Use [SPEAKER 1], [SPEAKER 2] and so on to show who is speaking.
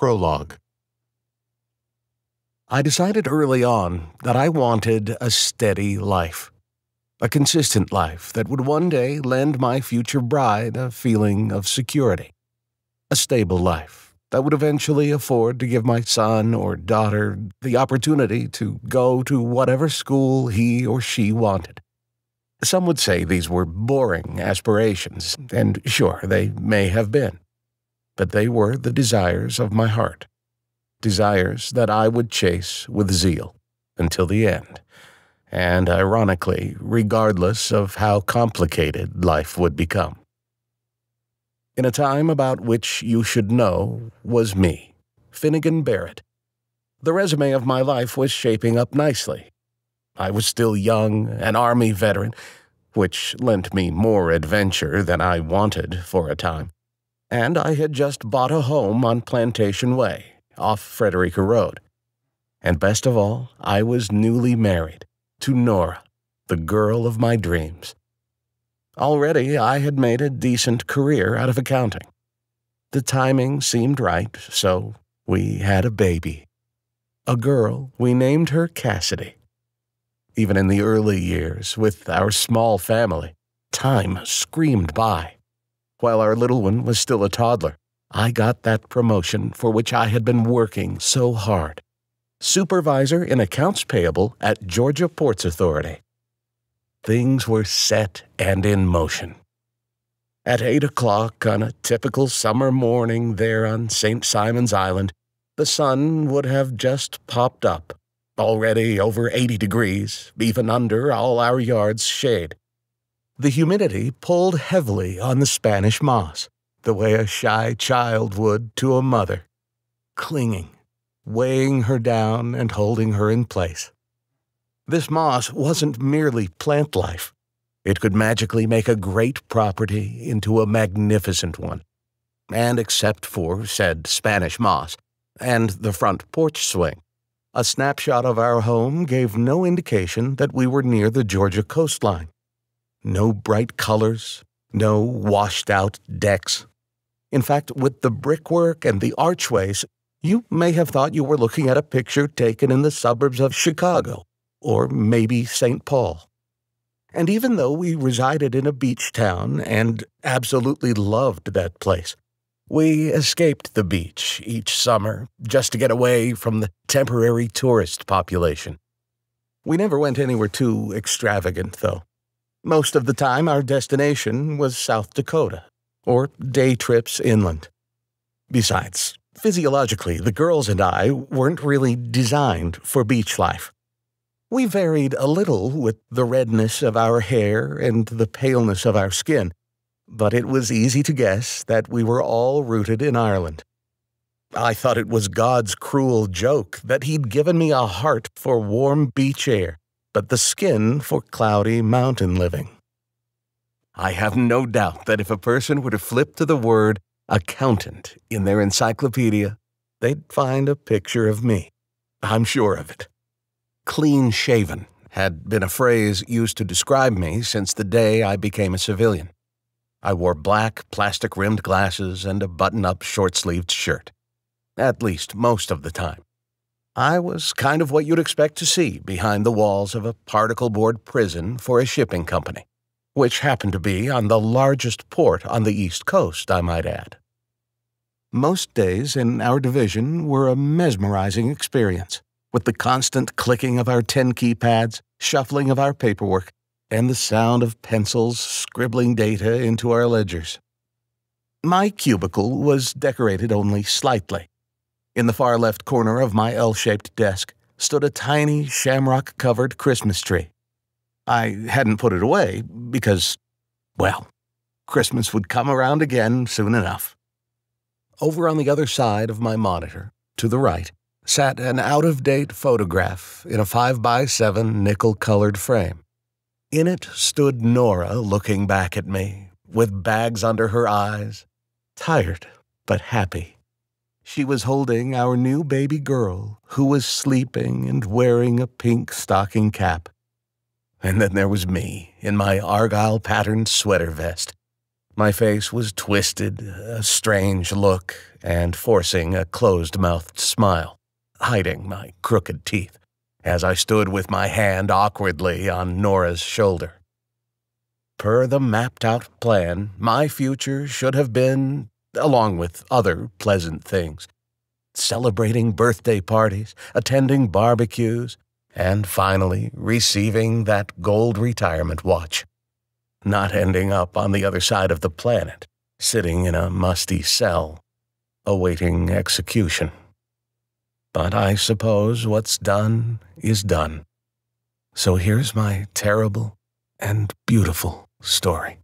[SPEAKER 1] Prologue I decided early on that I wanted a steady life, a consistent life that would one day lend my future bride a feeling of security, a stable life that would eventually afford to give my son or daughter the opportunity to go to whatever school he or she wanted. Some would say these were boring aspirations, and sure, they may have been. But they were the desires of my heart, desires that I would chase with zeal until the end, and ironically, regardless of how complicated life would become. In a time about which you should know was me, Finnegan Barrett. The resume of my life was shaping up nicely, I was still young, an Army veteran, which lent me more adventure than I wanted for a time. And I had just bought a home on Plantation Way, off Frederica Road. And best of all, I was newly married to Nora, the girl of my dreams. Already, I had made a decent career out of accounting. The timing seemed right, so we had a baby. A girl, we named her Cassidy even in the early years, with our small family. Time screamed by. While our little one was still a toddler, I got that promotion for which I had been working so hard. Supervisor in Accounts Payable at Georgia Ports Authority. Things were set and in motion. At eight o'clock on a typical summer morning there on St. Simon's Island, the sun would have just popped up already over 80 degrees, even under all our yard's shade. The humidity pulled heavily on the Spanish moss, the way a shy child would to a mother, clinging, weighing her down and holding her in place. This moss wasn't merely plant life. It could magically make a great property into a magnificent one. And except for said Spanish moss and the front porch swing, a snapshot of our home gave no indication that we were near the Georgia coastline. No bright colors, no washed out decks. In fact, with the brickwork and the archways, you may have thought you were looking at a picture taken in the suburbs of Chicago, or maybe St. Paul. And even though we resided in a beach town and absolutely loved that place, we escaped the beach each summer just to get away from the temporary tourist population. We never went anywhere too extravagant, though. Most of the time, our destination was South Dakota, or day trips inland. Besides, physiologically, the girls and I weren't really designed for beach life. We varied a little with the redness of our hair and the paleness of our skin, but it was easy to guess that we were all rooted in Ireland. I thought it was God's cruel joke that he'd given me a heart for warm beach air, but the skin for cloudy mountain living. I have no doubt that if a person were to flip to the word accountant in their encyclopedia, they'd find a picture of me. I'm sure of it. Clean shaven had been a phrase used to describe me since the day I became a civilian. I wore black, plastic rimmed glasses and a button up, short sleeved shirt. At least most of the time. I was kind of what you'd expect to see behind the walls of a particle board prison for a shipping company, which happened to be on the largest port on the East Coast, I might add. Most days in our division were a mesmerizing experience, with the constant clicking of our 10 keypads, shuffling of our paperwork, and the sound of pencils scribbling data into our ledgers. My cubicle was decorated only slightly. In the far left corner of my L shaped desk stood a tiny shamrock covered Christmas tree. I hadn't put it away because, well, Christmas would come around again soon enough. Over on the other side of my monitor, to the right, sat an out of date photograph in a 5 by 7 nickel colored frame. In it stood Nora looking back at me, with bags under her eyes, tired but happy. She was holding our new baby girl, who was sleeping and wearing a pink stocking cap. And then there was me, in my argyle patterned sweater vest, My face was twisted, a strange look, and forcing a closed mouthed smile, hiding my crooked teeth, as I stood with my hand awkwardly on Nora's shoulder. Per the mapped out plan, my future should have been, along with other pleasant things, celebrating birthday parties, attending barbecues, and finally receiving that gold retirement watch. Not ending up on the other side of the planet, sitting in a musty cell, awaiting execution. But I suppose what's done is done. So here's my terrible and beautiful story.